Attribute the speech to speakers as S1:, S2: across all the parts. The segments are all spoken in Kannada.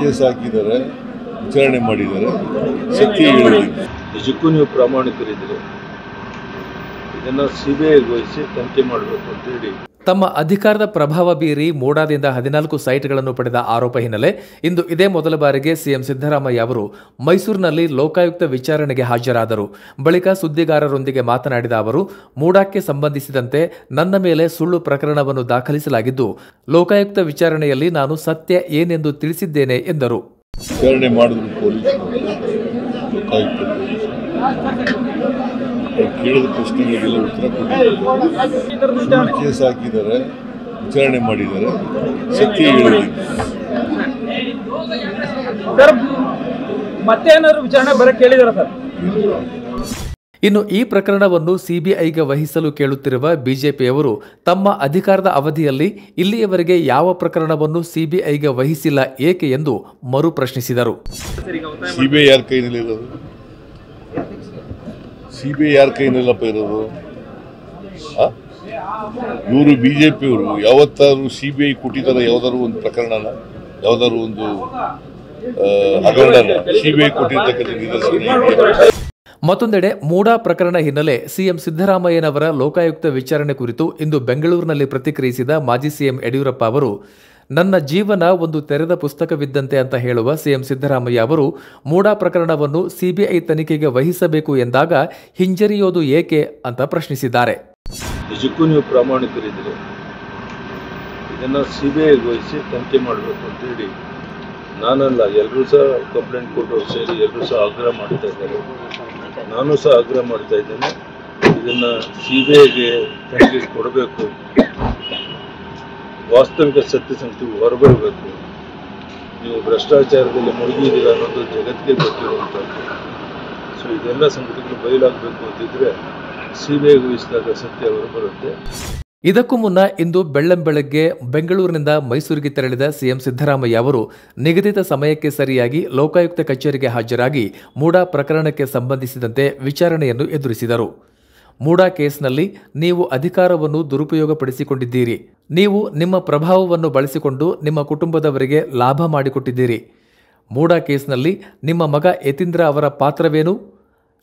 S1: ಕೇಸ್ ಹಾಕಿದ್ದಾರೆ ವಿಚಾರಣೆ ಮಾಡಿದ್ದಾರೆ. ಸತ್ಯ
S2: ನಿಜಕ್ಕೂ ನೀವು ಪ್ರಾಮಾಣಿಕರಿದ್ದೀರಿ. ಇದನ್ನು ಸಿಬಿಐಗೆ ವಹಿಸಿ ತನಿಖೆ ಮಾಡಬೇಕು ಅಂತೇಳಿ
S3: ತಮ್ಮ ಅಧಿಕಾರದ ಪ್ರಭಾವ ಬೀರಿ ಮೋಡಾದಿಂದ ಹದಿನಾಲ್ಕು ಸೈಟ್ಗಳನ್ನು ಪಡೆದ ಆರೋಪ ಹಿನ್ನೆಲೆ ಇಂದು ಇದೇ ಮೊದಲ ಬಾರಿಗೆ ಸಿಎಂ ಸಿದ್ದರಾಮಯ್ಯ ಅವರು ಮೈಸೂರಿನಲ್ಲಿ ಲೋಕಾಯುಕ್ತ ವಿಚಾರಣೆಗೆ ಹಾಜರಾದರು. ಬಳಿಕ ಸುದ್ದಿಗಾರರೊಂದಿಗೆ ಮಾತನಾಡಿದ ಅವರು, ಮೂಡಾಕ್ಕೆ ಸಂಬಂಧಿಸಿದಂತೆ ನನ್ನ ಮೇಲೆ ಸುಳ್ಳು ಪ್ರಕರಣವನ್ನು ದಾಖಲಿಸಲಾಗಿದ್ದು, ಲೋಕಾಯುಕ್ತ ವಿಚಾರಣೆಯಲ್ಲಿ ನಾನು ಸತ್ಯ ಏನೆಂದು ತಿಳಿಸಿದ್ದೇನೆ ಎಂದರು.
S1: ವಿಚಾರಣೆ ಮಾಡಿದ್ರು ಪೊಲೀಸರು ಲೋಕಾಯುಕ್ತ ಪೊಲೀಸರು ಅವ್ರು ಕೇಳಿದ ಪ್ರಶ್ನೆಗಳಿಗೆಲ್ಲ ಉತ್ತರ ಕೊಟ್ಟಿದ್ದಾರೆ. ಕೇಸ್ ಹಾಕಿದ್ದಾರೆ ವಿಚಾರಣೆ ಮಾಡಿದ್ದಾರೆ. ಸತ್ಯ ಹೇಳಿದ್ದಾರೆ
S4: ಸರ್ ಮತ್ತೆ ಏನಾದ್ರು ವಿಚಾರಣೆ ಬರಕ್ಕೆ ಕೇಳಿದಾರ ಸರ್?
S3: ಇನ್ನು ಈ ಪ್ರಕರಣವನ್ನು ಸಿಬಿಐಗೆ ವಹಿಸಲು ಕೇಳುತ್ತಿರುವ ಬಿಜೆಪಿಯವರು ತಮ್ಮ ಅಧಿಕಾರದ ಅವಧಿಯಲ್ಲಿ ಇಲ್ಲಿಯವರೆಗೆ ಯಾವ ಪ್ರಕರಣವನ್ನು ಸಿಬಿಐಗೆ ವಹಿಸಿಲ್ಲ ಏಕೆ ಎಂದು ಮರು ಪ್ರಶ್ನಿಸಿದರು.
S1: ಸಿ ಬಿ ಐ ಯಾರ ಕೈನಲ್ಲಿ ಇರೋದು? ಸಿ ಬಿ ಐ ಯಾರ ಕೈನಲ್ಲಪ್ಪ ಇರೋದು? ಇವರು ಬಿಜೆಪಿಯವರು, ಯಾವತ್ತಾದ್ರೂ ಪಿಯವರು ಯಾವತ್ತಾದ್ರು ಸಿ ಬಿ ಐ ಕೊಟ್ಟಿದ್ದಾರೆ, ಯಾವ್ದಾದ್ರು ಒಂದು ಪ್ರಕರಣನ, ಯಾವ್ದಾದ್ರು ಒಂದು ಹಗರಣ ಹಗರಣನ ಸಿ ಬಿ ಐ ಕೊಟ್ಟಿರ್ತಕ್ಕಂಥ ನಿದರ್ಶನ?
S3: ಮತ್ತೊಂದೆಡೆ ಮೂಡಾ ಪ್ರಕರಣ ಹಿನ್ನೆಲೆ ಸಿಎಂ ಸಿದ್ದರಾಮಯ್ಯನವರ ಲೋಕಾಯುಕ್ತ ವಿಚಾರಣೆ ಕುರಿತು ಇಂದು ಬೆಂಗಳೂರಿನಲ್ಲಿ ಪ್ರತಿಕ್ರಿಯಿಸಿದ ಮಾಜಿ ಸಿಎಂ ಯಡಿಯೂರಪ್ಪ ಅವರು, ನನ್ನ ಜೀವನ ಒಂದು ತೆರೆದ ಪುಸ್ತಕವಿದ್ದಂತೆ ಅಂತ ಹೇಳುವ ಸಿಎಂ ಸಿದ್ದರಾಮಯ್ಯ ಅವರು ಮೂಡಾ ಪ್ರಕರಣವನ್ನು ಸಿಬಿಐ ತನಿಖೆಗೆ ವಹಿಸಬೇಕು ಎಂದಾಗ ಹಿಂಜರಿಯೋದು ಏಕೆ ಅಂತ ಪ್ರಶ್ನಿಸಿದ್ದಾರೆ.
S2: ನಿಜಕ್ಕೂ ನೀವು ಪ್ರಾಮಾಣಿಕರಿದ್ದೀರಿ. ಇದನ್ನು ಸಿ ಬಿ ಐಗೆ ವಹಿಸಿ ತನಿಖೆ ಮಾಡಬೇಕು ಅಂತೇಳಿ ನಾನಲ್ಲ ಎಲ್ಲರೂ ಸಹ ಕಂಪ್ಲೇಂಟ್ ಕೊಟ್ಟು ಸೇರಿ ಎಲ್ಲರೂ ಸಹ ಆಗ್ರಹ ಮಾಡ್ತಾ ಇದ್ದಾರೆ. ನಾನು ಸಹ ಆಗ್ರಹ ಮಾಡ್ತಾ ಇದ್ದೇನೆ. ಇದನ್ನು ಸಿ ಬಿ ಐಗೆ ಕೊಡಬೇಕು. ವಾಸ್ತವಿಕ ಸತ್ಯಸಂಗತಿಗಳು ಹೊರಬರಬೇಕು. ನೀವು ಭ್ರಷ್ಟಾಚಾರದಲ್ಲಿ ಮುಳುಗಿದ್ದೀರಾ ಅನ್ನೋದು ಜಗತ್ತಿಗೆ ಗೊತ್ತಿರುವಂಥದ್ದು. ಸೊ ಇದೆಲ್ಲ ಸಂಗತಿಗಳು ಬಯಲಾಗಬೇಕು ಅಂತಿದ್ರೆ ಸಿ ಬಿ ಐಗೆ ವಹಿಸಿದಾಗ ಸತ್ಯ ಹೊರಬರುತ್ತೆ.
S3: ಇದಕ್ಕೂ ಮುನ್ನ ಇಂದು ಬೆಳ್ಳಂಬೆಳಗ್ಗೆ ಬೆಂಗಳೂರಿನಿಂದ ಮೈಸೂರಿಗೆ ತೆರಳಿದ ಸಿಎಂ ಸಿದ್ದರಾಮಯ್ಯ ಅವರು ನಿಗದಿತ ಸಮಯಕ್ಕೆ ಸರಿಯಾಗಿ ಲೋಕಾಯುಕ್ತ ಕಚೇರಿಗೆ ಹಾಜರಾಗಿ ಮೂಡಾ ಪ್ರಕರಣಕ್ಕೆ ಸಂಬಂಧಿಸಿದಂತೆ ವಿಚಾರಣೆಯನ್ನು ಎದುರಿಸಿದರು. ಮೂಡಾ ಕೇಸ್ನಲ್ಲಿ ನೀವು ಅಧಿಕಾರವನ್ನು ದುರುಪಯೋಗಪಡಿಸಿಕೊಂಡಿದ್ದೀರಿ. ನೀವು ನಿಮ್ಮ ಪ್ರಭಾವವನ್ನು ಬಳಸಿಕೊಂಡು ನಿಮ್ಮ ಕುಟುಂಬದವರಿಗೆ ಲಾಭ ಮಾಡಿಕೊಟ್ಟಿದ್ದೀರಿ. ಮೂಡಾ ಕೇಸ್ನಲ್ಲಿ ನಿಮ್ಮ ಮಗ ಯತೀಂದ್ರ ಅವರ ಪಾತ್ರವೇನು?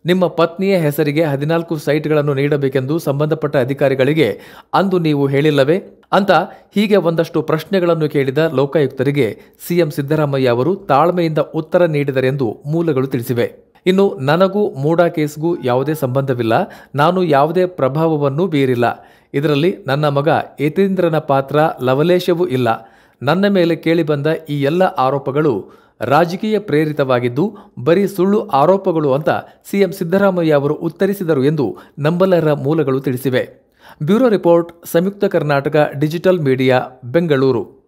S3: ನಿಮ್ಮ ಪತ್ನಿಯ ಹೆಸರಿಗೆ ಹದಿನಾಲ್ಕು ಸೈಟ್ಗಳನ್ನು ನೀಡಬೇಕೆಂದು ಸಂಬಂಧಪಟ್ಟ ಅಧಿಕಾರಿಗಳಿಗೆ ಅಂದು ನೀವು ಹೇಳಿಲ್ಲವೇ? ಅಂತ ಹೀಗೆ ಒಂದಷ್ಟು ಪ್ರಶ್ನೆಗಳನ್ನು ಕೇಳಿದ ಲೋಕಾಯುಕ್ತರಿಗೆ ಸಿಎಂ ಸಿದ್ದರಾಮಯ್ಯ ಅವರು ತಾಳ್ಮೆಯಿಂದ ಉತ್ತರ ನೀಡಿದರೆಂದು ಮೂಲಗಳು ತಿಳಿಸಿವೆ. ಇನ್ನು ನನಗೂ ಮೂಡಾ ಕೇಸ್ಗೂ ಯಾವುದೇ ಸಂಬಂಧವಿಲ್ಲ. ನಾನು ಯಾವುದೇ ಪ್ರಭಾವವನ್ನು ಬೀರಿಲ್ಲ. ಇದರಲ್ಲಿ ನನ್ನ ಮಗ ಯತೀಂದ್ರನ ಪಾತ್ರ ಲವಲೇಶವೂ ಇಲ್ಲ. ನನ್ನ ಮೇಲೆ ಕೇಳಿಬಂದ ಈ ಎಲ್ಲ ಆರೋಪಗಳು ರಾಜಕೀಯ ಪ್ರೇರಿತವಾಗಿದ್ದು, ಬರೀ ಸುಳ್ಳು ಆರೋಪಗಳು ಅಂತ ಸಿಎಂ ಸಿದ್ದರಾಮಯ್ಯ ಅವರು ಉತ್ತರಿಸಿದರು ಎಂದು ನಂಬಲರ ಮೂಲಗಳು ತಿಳಿಸಿವೆ. Bureau report, Samyukta Karnataka digital media, Bengaluru.